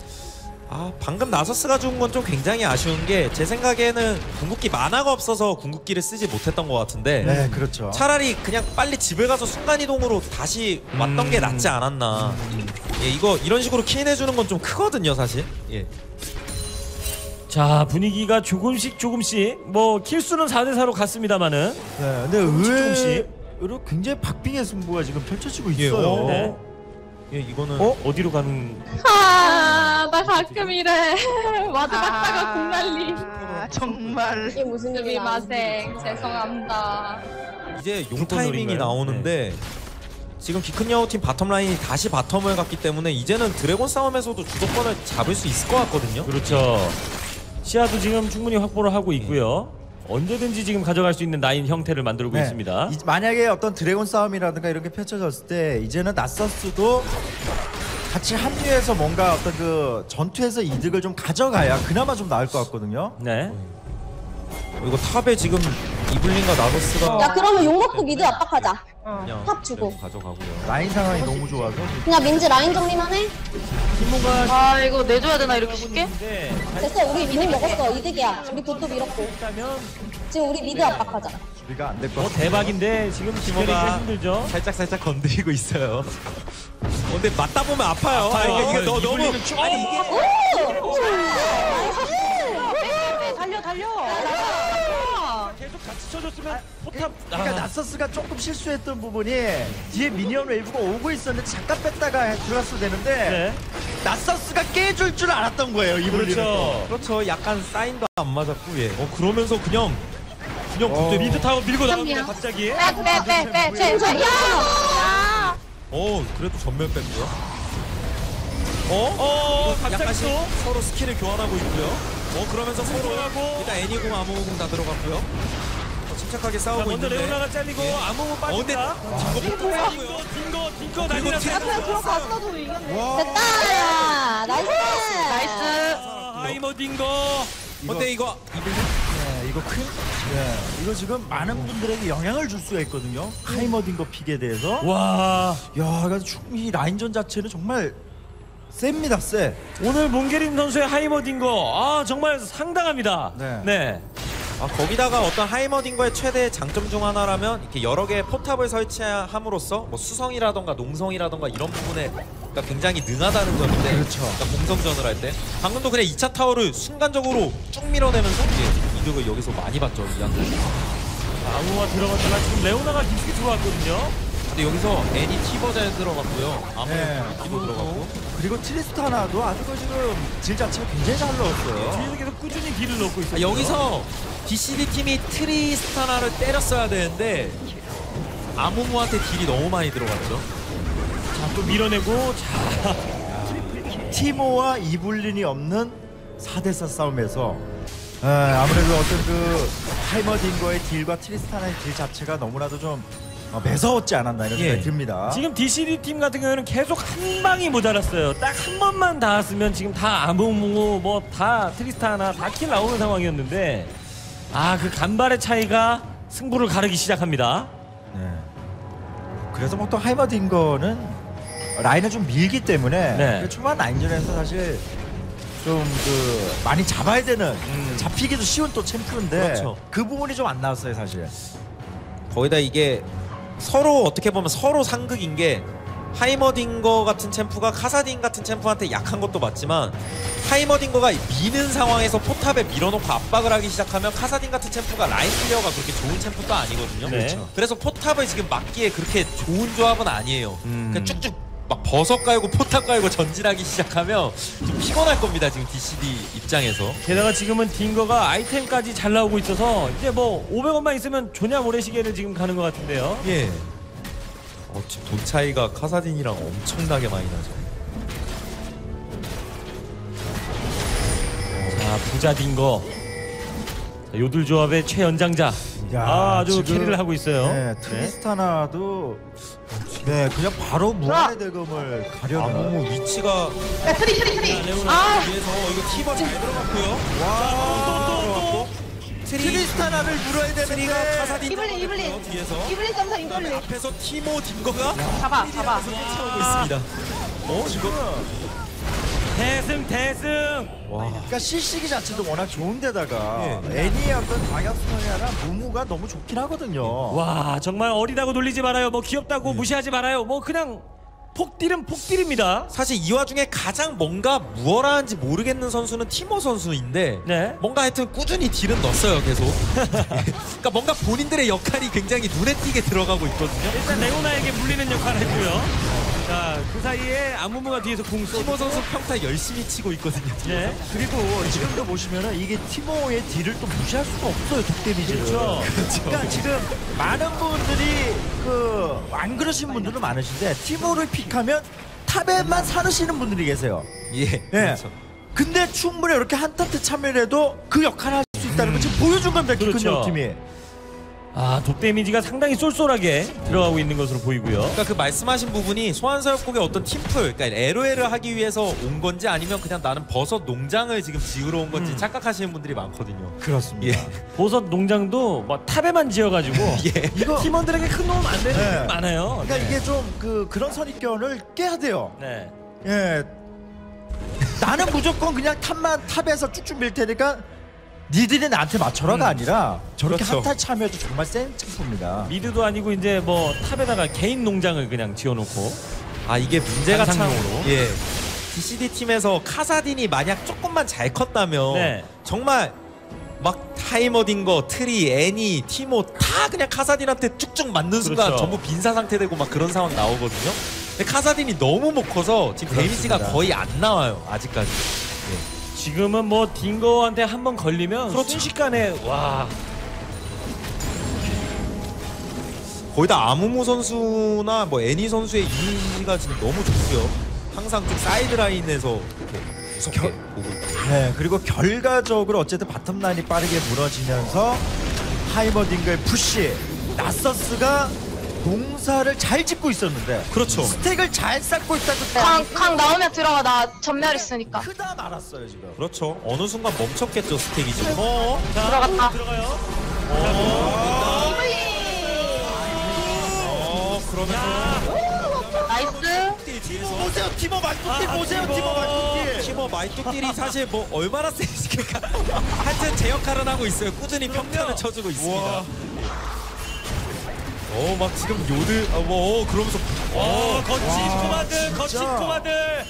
아 방금 나서스가 죽은 건 좀 굉장히 아쉬운 게 제 생각에는 궁극기 mana가 없어서 궁극기를 쓰지 못했던 것 같은데 네 그렇죠. 차라리 그냥 빨리 집에 가서 순간 이동으로 다시 왔던 게 음. 낫지 않았나. 예 이거 이런 식으로 킬해 주는 건 좀 크거든요 사실. 예. 자, 분위기가 조금씩 조금씩 뭐 킬수는 4대 4로 갔습니다만은 네, 근데 조금씩. 의외로 굉장히 박빙의 승부가 지금 펼쳐지고 예, 있어요. 어. 네. 예 이거는 어? 어디로 가는 아, 나 가끔 이래. 와드 갔다가 공난리. 아, 정말. 이게 무슨 일이야? 마생 죄송합니다. 이제 용 불꽃놀이인가요? 타이밍이 나오는데 지금 키큰 여우 팀 bottom 라인이 다시 bottom을 갔기 때문에 이제는 드래곤 싸움에서도 주도권을 잡을 수 있을 것 같거든요. 그렇죠. 시야도 지금 충분히 확보를 하고 있고요. 언제든지 지금 가져갈 수 있는 라인 형태를 만들고 네. 있습니다. 이- 만약에 어떤 드래곤 싸움이라든가 이런 게 펼쳐졌을 때 이제는 나서스도 같이 합류해서 뭔가 어떤 그 전투에서 이득을 좀 가져가야 그나마 좀 나을 것 같거든요. 네. 어, 이거 top에 지금 이블린과 나서스가 야 그러면 욕 먹고 미드 압박하자. 그냥 탑 주고. 가져가고요. 라인 상황이 너무 좋아서 그냥 민지 라인 정리만 해. 티모가 아, 이거 내줘야 되나, 이렇게 쉽게? 있는데 됐어 우리 미드 먹었어 이득이야. 우리 보도 밀었고 지금 우리 미드 압박하자. 수비가 안 될 것 뭐 같아요. 대박인데 지금 지켜내기가 힘들죠. 살짝 살짝 건드리고 있어요. 어, 근데 맞다 보면 아파요. 아파요. 이게, 이게 너, 너무 이블린은 쭉- 아니, 이게 달려, 달려. 계속 같이 쳐줬으면 포탑 그러니까 아, 나서스가 조금 실수했던 부분이 뒤에 minion 웨이브가 오고 있었는데 잠깐 뺐다가 들어갔어야 되는데 네. 나서스가 깨줄 줄 알았던 거예요. 이블린은 그렇죠. 그렇죠. 약간 사인도 안 맞았고 예. 어 그러면서 그냥 그냥 어. mid 타워 밀고 나옵니다 갑자기. 빼, 빼, 빼, 빼. 쟤, 야! 어 그래도 전면 뺐고요. 어? 어, 갑자기 약간씩 또 서로 skill을 교환하고 있고요. 어 그러면서 서로. 일단 애니 궁 아무무 궁 다 들어갔고요. 어, 침착하게 자, 싸우고 먼저 있는데. 레오나가 잘리고 예. 아무무 어 근데 빠진다. 딩거 딩거 딩거 딩거 난리 그리고 났어요. 앞에 들어갔어도 이겼네. 됐다 야 nice. nice. 아, 하이머 딩거. 이거 이블린 네, 이거 큰 네, 이거 지금 많은 분들에게 영향을 줄 수가 있거든요. 하이머딩거 pick에 대해서. 와 야, 그래서 충분히 라인전 자체는 정말 셉니다, 세. 오늘 몽게림 선수의 하이머 딩거 아 정말 상당합니다. 네. 네. 아, 거기다가 어떤 하이머딩거의 최대 장점 중 하나라면 이렇게 여러 개의 포탑을 설치함으로써 뭐 수성이라던가 농성이라던가 이런 부분에 그러니까 굉장히 능하다는 점인데 그렇죠. 그러니까 공성전을 할 때 방금도 그냥 2차 타워를 순간적으로 쭉 밀어내면서 이제 이득을 여기서 많이 봤죠 이한테 아무가 들어갔다가 지금 레오나가 깊숙이 들어왔거든요. 근데 여기서 애니 티버 잘 들어갔고요. 아무 네. 티버 들어갔고. 그리고 트리스타나도 아주 그 지금 질 자체가 굉장히 잘 넣었어요. 뒤에서 계속 꾸준히 딜을 넣고 있어요. 아, 여기서 DCD 팀이 트리스타나를 때렸어야 되는데 아무무한테 딜이 너무 많이 들어갔죠. 자, 또 밀어내고 자, 티모와 이블린이 없는 4대4 싸움에서 에, 아무래도 어떤 그 하이머딩거의 deal과 트리스타나의 deal 자체가 너무나도 좀 어, 매서웠지 않았나 이런 생각이 예. 듭니다. 지금 DCD 팀 같은 경우는 계속 한 방이 모자랐어요. 딱 한 번만 닿았으면 지금 다 아무무 뭐다 트리스타나 다 kill 나오는 상황이었는데 아 그 간발의 차이가 승부를 가르기 시작합니다. 네. 그래서 뭐또 하이머딩거는 라인을 좀 밀기 때문에 네. 그 초반 라인전에서 사실 좀 그 많이 잡아야 되는 음. 잡히기도 쉬운 또 champ인데 그렇죠. 그 부분이 좀 안 나왔어요 사실. 거기다 이게 서로 어떻게 보면 서로 상극인 게 하이머딩거 같은 champ가 카사딘 같은 champ한테 약한 것도 맞지만 하이머딩거가 미는 상황에서 포탑에 밀어놓고 압박을 하기 시작하면 카사딘 같은 champ가 라인 clear가 그렇게 좋은 champ도 아니거든요. 네. 그래서 포탑을 지금 막기에 그렇게 좋은 조합은 아니에요. 음. 그냥 쭉쭉 막 버섯 깔고 포탑 깔고 전진하기 시작하면 좀 피곤할 겁니다. 지금 DCD 입장에서. 게다가 지금은 딩거가 아이템까지 잘 나오고 있어서 이제 뭐 500원만 있으면 조냐 모래시계를 지금 가는 것 같은데요. 예. 어, 지금 돈 차이가 카사딘이랑 엄청나게 많이 나죠. 자 부자 딩거 자, 요들 조합의 최연장자. 야, 아, 아주 지금, 캐리를 하고 있어요. 네, 트리스타나도 네 그냥 바로 무한의 대금을 가려는 아무 위치가 야 트리 트리 트리 아! 위에서 이거 티버 잘 들어갔고요. 와 트리 트리스타나를 물어야 트리가 되는데 카사딘 이블린, 이블린. 뒤에서 이블린 점사 이블린 앞에서 티모 딩거가 잡아 잡아 쫓아오고 있습니다. 어 지금 대승 대승. 와 그러니까 실시기 자체도 워낙 좋은데다가 예. 애니의 어떤 아니라 무무가 너무 좋긴 하거든요. 와 정말 어리다고 놀리지 말아요. 뭐 귀엽다고 무시하지 말아요. 뭐 그냥 폭딜은 폭딜입니다. 사실 이 와중에 가장 뭔가 무얼하는지 모르겠는 선수는 티모 선수인데 네. 뭔가 하여튼 꾸준히 딜은 넣었어요 계속. 그러니까 뭔가 본인들의 역할이 굉장히 눈에 띄게 들어가고 있거든요. 일단 레오나에게 물리는 역할을 했고요. 자, 그 사이에 아무무가 뒤에서 궁 쏘고 티모 선수 평타 열심히 치고 있거든요. 네. 그리고 지금도 보시면은 이게 티모의 딜을 또 무시할 수가 없어요 독 데미지를. 그렇죠. 그러니까 지금 많은 분들이 그 안 그러신 분들은 많으신데 티모를 픽하면 탑에만 사르시는 분들이 계세요. 예. 그렇죠. 근데 충분히 이렇게 한타트 참여해도 그 역할을 할 수 있다는 걸 지금 보여준 겁니다 그렇죠. 팀이. 아, 독 데미지가 상당히 쏠쏠하게 들어가고 있는 것으로 보이고요. 그러니까 그 말씀하신 부분이 소환사협곡의 어떤 팀플, 그러니까 LOL을 하기 위해서 온 건지 아니면 그냥 나는 버섯 농장을 지금 지으러 온 건지 착각하시는 분들이 많거든요. 그렇습니다. 예. 보석 농장도 뭐 top에만 지어가지고 예. 이거 팀원들에게 큰 도움 안 되는 네. 게 많아요. 그러니까 네. 이게 좀 그 그런 선입견을 깨야 돼요. 네. 예. 나는 무조건 그냥 top만 top에서 쭉쭉 밀 테니까 니들이 나한테 맞춰라가 아니라 저렇게 그렇죠. 한타 참여도 정말 센 champ입니다. mid도 아니고 이제 뭐 top에다가 개인 농장을 그냥 지어놓고 아 이게 문제가 참 관상용으로. 예. DCD 팀에서 카사딘이 만약 조금만 잘 컸다면 네. 정말 막 하이머딩거, 트리, 애니, 티모 다 그냥 카사딘한테 쭉쭉 맞는 순간 그렇죠. 전부 빈사 상태 되고 막 그런 상황 나오거든요. 근데 카사딘이 너무 못 커서 지금 damage가 그렇습니다. 거의 안 나와요 아직까지. 지금은 뭐 딩거한테 한 번 걸리면 그렇죠. 순식간에 와 거의 다 아무무 선수나 뭐 애니 선수의 이니시가 지금 너무 좋고요. 항상 좀 사이드 라인에서 이렇게 무섭게 겨- 보고 있고. 네, 그리고 결과적으로 어쨌든 bottom 라인이 빠르게 무너지면서 하이머딩거 push 나서스가 농사를 잘 짓고 있었는데 그렇죠. stack을 잘 쌓고 있다고 강, 강 나오면 들어가 나 전멸 있으니까 크다 말았어요 지금. 그렇죠. 어느 순간 멈췄겠죠 stack이 지금. 어? 자, 들어갔다. 들어가요. 어 그러면서 nice 티모 보세요, 티모 말뚝deal 아, 보세요, 티모. 티모 말뚝deal. 티모 말뚝deal이 사실 뭐 얼마나 세지니까 하여튼 제 역할은 하고 있어요. 꾸준히 평타를 쳐주고 있습니다. 어 막 지금 요들 어, 뭐 어, 그러면서 어, 거친 와, 꼬마들, 거친 진짜. 꼬마들.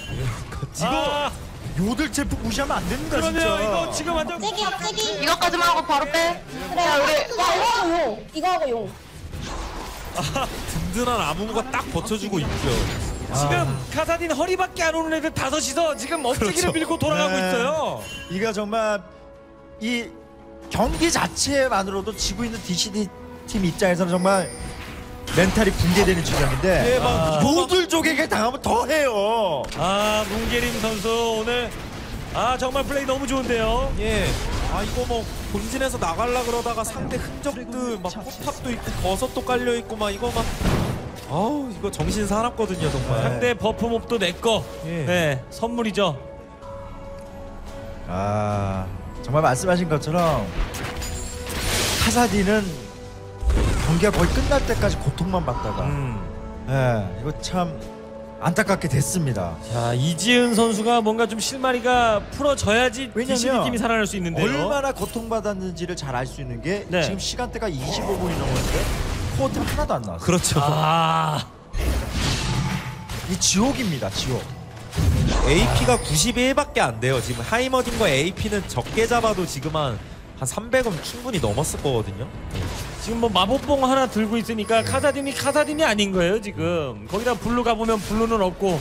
아, 요들 champ 무시하면 안 됩니다 그러면 진짜. 이거 지금 완전 이거까지만 하고 바로 빼 그래 우리 와 이거 하고 용 이거 하고 용 든든한 아무무가 딱 버텨주고 있죠. 지금 카사딘 허리밖에 안 오는 애들 다섯이서 지금 억제기를 그렇죠. 밀고 돌아가고 네. 있어요. 이가 정말 이 경기 자체만으로도 지고 있는 DCD 팀 입장에서는 정말 멘탈이 붕괴되는 예, 막 요들 쪽에게 당하면 더 해요. 아 문계림 선수 오늘 아 정말 플레이 너무 좋은데요. 예. 아 이거 뭐 본진에서 나갈라 그러다가 상대 흔적들 막 포탑도 있고 버섯도 깔려 있고 막 이거 막 아우 이거 정신 사납거든요 정말. 상대 buff mob도 내꺼. 예. 네 선물이죠. 아 정말 말씀하신 것처럼 카사딘은 경기가 거의 끝날 때까지 고통만 받다가 음. 예, 이거 참 안타깝게 됐습니다. 자 이지은 선수가 뭔가 좀 실마리가 풀어져야지 왜냐면 팀이 살아날 수 있는데요. 얼마나 고통받았는지를 잘 알 수 있는 게 네. 지금 시간대가 25분이 넘었는데 코어트 하나도 안 나왔어요. 그렇죠. 아 이 지옥입니다, 지옥. AP가 91밖에 안 돼요. 지금 하이머딩거 AP는 적게 잡아도 지금 한, 한 300은 충분히 넘었을 거거든요. 지금 뭐 마법봉 하나 들고 있으니까 카사딘이 카사딘이 아닌 거예요 지금. 거기다 blue 가보면 blue는 없고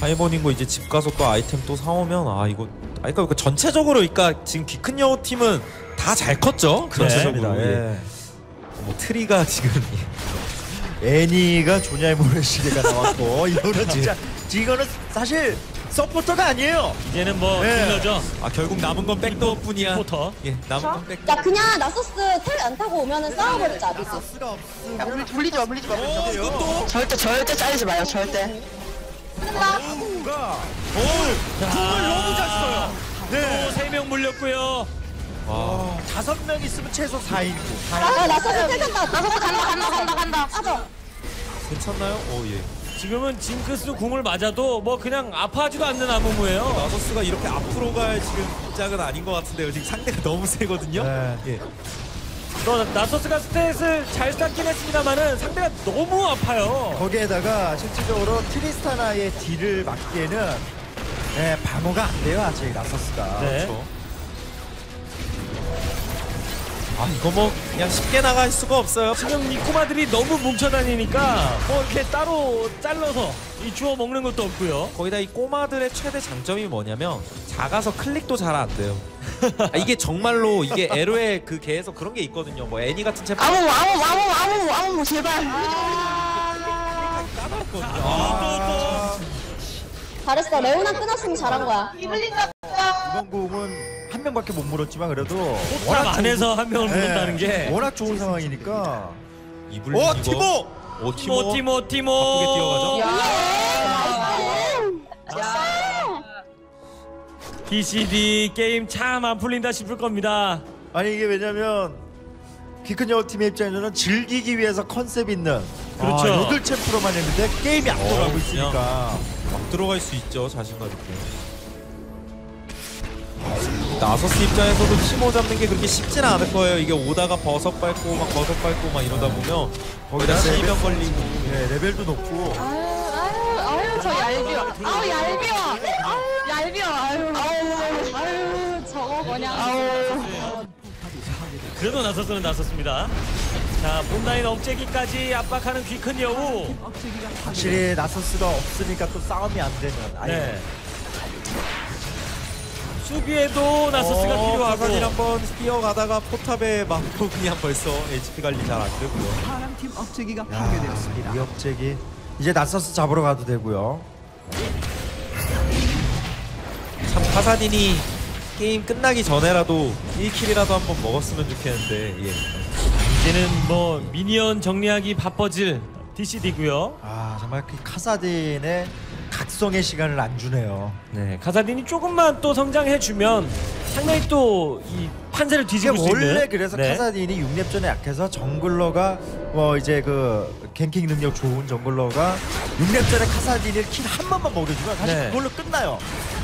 하이머딩거 이제 집 가서 또 아이템 또 사오면 아 이거 아 그러니까 이거 전체적으로 그러니까 지금 귀큰 여우 팀은 다 잘 컸죠. 전체적으로. 예. 예. 뭐 트리가 지금 애니가 조냐의 모래시계가 나왔고 이거는 진짜 이거는 사실 서포터가 아니에요. 이제는 뭐 네. 딜러죠. 아 결국 남은 건 backdoor뿐이야. 포터. 예, 남은 건 backdoor. 야 그냥 나서스 tel 안 타고 오면은 싸워버리자 미스 야 물리, 물리지 마 물리지 마 물리지 마 어, 이것도 절대 절대 잘리지 마요 절대 아무가 공을 너무 잘 써요. 네. 또세명 물렸고요. 와. 다섯 명 있으면 최소 4인구. 아 나서스 텔 탄다 나서스 간다 간다 간다 간다 빠져 괜찮나요? 어 예. 지금은 징크스 궁을 맞아도 뭐 그냥 아파하지도 않는 아무무예요. 나서스가 이렇게 앞으로 갈 지금 입장은 아닌 것 같은데요. 지금 상대가 너무 세거든요. 네. 예. 또 나서스가 스탯을 잘 쌓긴 했습니다만은 상대가 너무 아파요. 거기에다가 실질적으로 트리스타나의 딜을 막기에는 네, 방어가 안 돼요 아직 라서스가. 네. 그렇죠. 아 이거 뭐 그냥 쉽게 나갈 수가 없어요. 지금 이 꼬마들이 너무 뭉쳐다니니까 뭐 이렇게 따로 잘라서 이 주워 먹는 것도 없고요. 거기다 이 꼬마들의 최대 장점이 뭐냐면 작아서 클릭도 잘 안 돼요. 아, 이게 정말로 이게 에로의 그 개에서 그런 게 있거든요. 뭐 애니 같은 챔프 아무 아무 아무 아무 아무 제발 까다롭거든요. 아, 잘했어 레오나 끊었으면 잘한 거야 이번 궁은 한 명밖에 못 물었지만 그래도 top 좋은- 안에서 한 명을 네, 물었다는 게. 워낙 좋은 상황이니까. 이불 오 이거. 티모! 오 티모. 티모 티모 티모. 바쁘게 뛰어가죠. DCD 게임 참 안 풀린다 싶을 겁니다. 아니 이게 왜냐면 귀큰 여우 팀의 입장에서는 즐기기 위해서 컨셉 있는 그렇죠. 아, 요들 champ로만 했는데 게임이 안 어, 돌아가고 그냥. 있으니까 막 들어갈 수 있죠 자신감 있게. 나서스 입장에서도 티모 잡는 게 그렇게 쉽지는 않을 거예요. 이게 오다가 버섯 밟고 막 버섯 밟고 막 이러다 보면 거기다 레벨- 실명 걸리고. 네, 레벨도 높고 아유 아유 아유 저 얄미워 아우 얄미워 아우 얄미워 아유 아유 아유 저거 뭐냐 아우 그래도 나섰으면 나섰습니다. 자 본라인 억제기까지 압박하는 귀큰 여우. 확실히 나서스가 없으니까 또 싸움이 안 되는 아니, 네. 수비에도 나서스가 어, 필요하고. 사진 한번 뛰어가다가 포탑에 맞고 그냥 벌써 HP 관리 잘 안 되고요. 파랑팀 야, 파괴되었습니다. 이 업적이 이제 나서스 잡으러 가도 되고요. 참 카사딘이 게임 끝나기 전에라도 1킬이라도 한번 먹었으면 좋겠는데 예. 이제는 뭐 미니언 정리하기 바빠질 DCD고요. 아 정말 그 카사딘의 각성의 시간을 안 주네요. 네, 카사딘이 조금만 또 성장해주면 상당히 또 이 판세를 뒤집을 수 있는. 원래 그래서 네. 카사딘이 6렙전에 약해서 정글러가 뭐 이제 그 갱킹 능력 좋은 정글러가 6렙전에 카사딘을 킬 한 번만 먹여주면 사실 네. 그걸로 끝나요.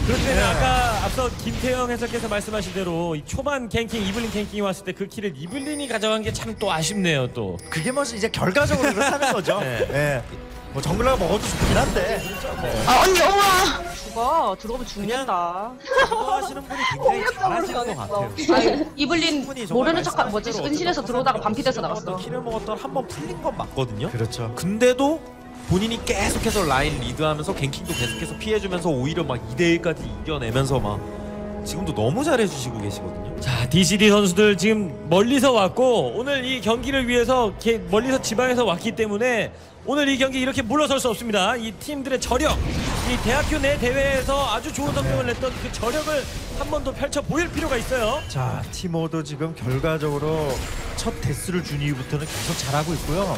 그런데 네. 아까 앞서 김태형 해설께서 말씀하신 대로 이 초반 갱킹 이블린 갱킹이 왔을 때그 킬을 이블린이 가져간 게 참 또 아쉽네요 또. 그게 뭐 이제 결과적으로 그렇다는 거죠. 네. 네. 뭐 정글러가 먹어도 좋긴 한데. 아 언니 엄마 죽어. 들어오면 죽는다. 좋아하시는 분이 굉장히 잘하시는 것 같아요. 아니 이블린 정말 모르는 척 뭐지 말씀하신 은신에서 대로 들어오다가 반피돼서 나갔어 키를 먹었던 한 번 풀린 건 맞거든요. 그렇죠. 근데도 본인이 계속해서 라인 리드하면서 갱킹도 계속해서 피해주면서 오히려 막 2대1까지 이겨내면서 막 지금도 너무 잘해주시고 계시거든요. 자, DCD 선수들 지금 멀리서 왔고 오늘 이 경기를 위해서 멀리서 지방에서 왔기 때문에 오늘 이 경기 이렇게 물러설 수 없습니다. 이 팀들의 저력, 이 대학교 내 대회에서 아주 좋은 성적을 냈던 그 저력을 한 번 더 펼쳐 보일 필요가 있어요. 자, 티모도 지금 결과적으로 첫 데스를 준 이후부터는 계속 잘하고 있고요.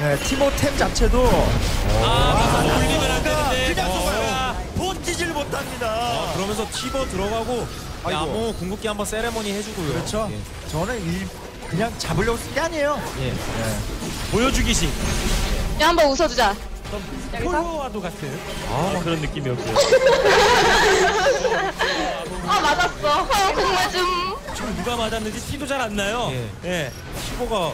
네, 티모 템 자체도 아, 그래서 올리면 안 되는데. 그냥 어. 속아요. 버티질 못합니다. 그러면서 티버 들어가고 아이고. 야무 궁극기 한번 세레모니 해주고요. 그렇죠. 예. 저는 일, 그냥 잡으려고 쓴 게 아니에요. 예. 보여주기식. 야 한번 웃어주자 폴로와도 같은 아, 그런 느낌이었고요. 아 맞았어 아 정말 좀 지금 누가 맞았는지 티도 잘 안 나요. 예. 예. 티버가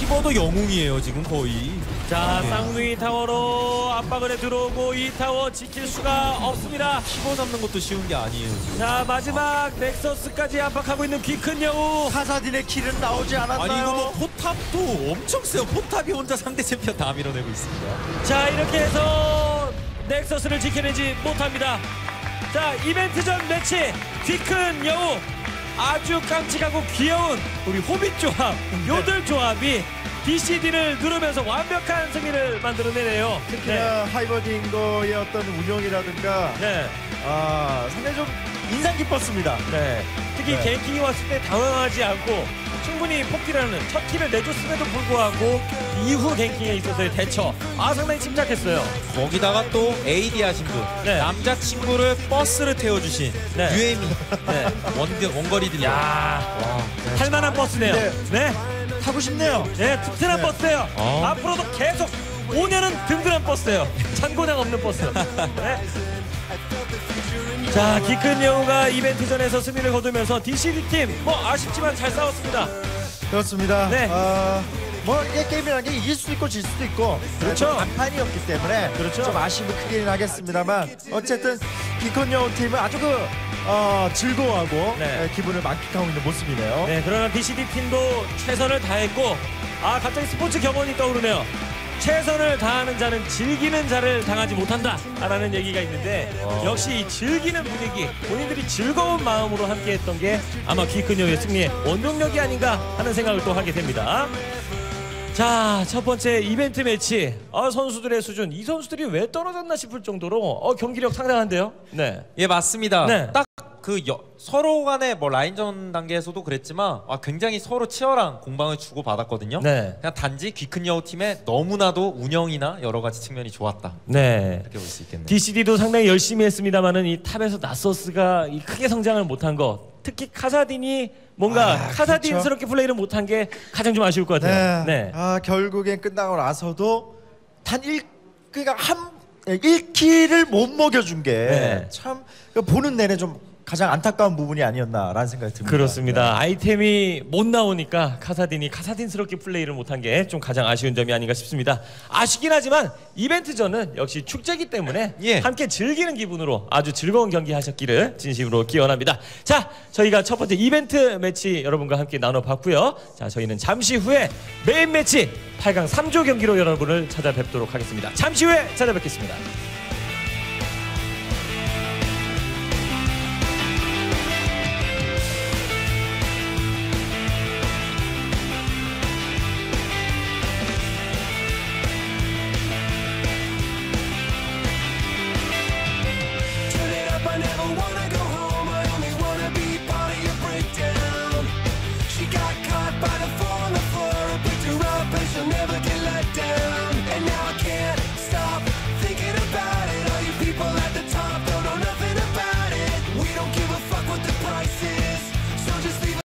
티버도 영웅이에요 지금 거의. 자, 예. 쌍둥이 타워로 압박을 해 들어오고 이 타워 지킬 수가 없습니다. 티버 잡는 것도 쉬운 게 아니에요. 지금. 자, 마지막 nexus까지 압박하고 있는 귀 큰 여우. 카사딘의 kill은 나오지 않았나요? 아니 이거 뭐 포탑도 엄청 세요. 포탑이 혼자 상대 챔피언 다 밀어내고 있습니다. 자, 이렇게 해서 넥서스를 지켜내지 못합니다. 자, 이벤트 전 매치 귀 큰 여우. 아주 깜찍하고 귀여운 우리 호빗 조합, 요들 조합이 DCD를 누르면서 완벽한 승리를 만들어내네요. 특히나 하이버딩거의 어떤 운영이라든가 네. 아, 상당히 좀 인상 깊었습니다. 네. 특히 네. 갱킹이 왔을 때 당황하지 않고 충분히 폭딜하는 첫 킬을 내줬음에도 불구하고 이후 ganking에 있어서의 대처 아 상당히 침착했어요. 거기다가 또 AD 하신 분 네. 남자친구를 버스를 태워주신 네. 유에미 네. 원, 원거리 딜러 야 탈만한 버스네요. 네. 네. 타고 싶네요. 네, 튼튼한 네. 버스예요. 어. 앞으로도 계속 5년은 든든한 버스예요. 잔고장 없는 버스. 네. 자, 귀큰 여우가 이벤트전에서 승리를 거두면서 DCD 팀 뭐 아쉽지만 잘 싸웠습니다. 그렇습니다. 네. 아, 뭐 이게 게임이라는 게 이길 수도 있고 질 수도 있고 그렇죠. 좀 간판이었기 때문에 그렇죠. 좀 아쉬움이 크긴 하겠습니다만 어쨌든 기콘 여우 팀은 아주 그 어, 즐거워하고 네. 네, 기분을 만끽하고 있는 모습이네요. 네, 그러나 DCD 팀도 최선을 다했고, 아 갑자기 스포츠 격언이 떠오르네요. 최선을 다하는 자는 즐기는 자를 당하지 못한다라는 얘기가 있는데 역시 이 즐기는 분위기, 본인들이 즐거운 마음으로 함께했던 게 아마 귀큰 여우의 승리의 원동력이 아닌가 하는 생각을 또 하게 됩니다. 자, 첫 번째 이벤트 매치. 아, 선수들의 수준. 이 선수들이 왜 떨어졌나 싶을 정도로 어, 경기력 상당한데요. 네. 예 맞습니다. 네. 딱 그 서로 간의 뭐 라인전 단계에서도 그랬지만 아, 굉장히 서로 치열한 공방을 주고 받았거든요. 네. 그냥 단지 귀큰 여우 팀의 너무나도 운영이나 여러 가지 측면이 좋았다 네. 이렇게 볼 수 있겠네요. DCD도 상당히 열심히 했습니다만은 이 탑에서 나서스가 이 크게 성장을 못한 거 특히 카사딘이 뭔가 아, 카사딘스럽게 플레이를 못한 게 가장 좀 아쉬울 것 같아요. 네. 아 결국엔 끝나고 나서도 단 1, 그러니까 한 1킬을 못 먹여준 게 네. 참 보는 내내 좀 가장 안타까운 부분이 아니었나라는 생각이 듭니다. 그렇습니다. 아이템이 못 나오니까 카사딘이 카사딘스럽게 플레이를 못한 게 좀 가장 아쉬운 점이 아닌가 싶습니다. 아쉽긴 하지만 이벤트 전은 역시 축제기 때문에 예. 함께 즐기는 기분으로 아주 즐거운 경기 하셨기를 진심으로 기원합니다. 자, 저희가 첫 번째 이벤트 매치 여러분과 함께 나눠봤고요. 자, 저희는 잠시 후에 메인 매치 8강 3조 경기로 여러분을 찾아뵙도록 하겠습니다. 잠시 후에 찾아뵙겠습니다.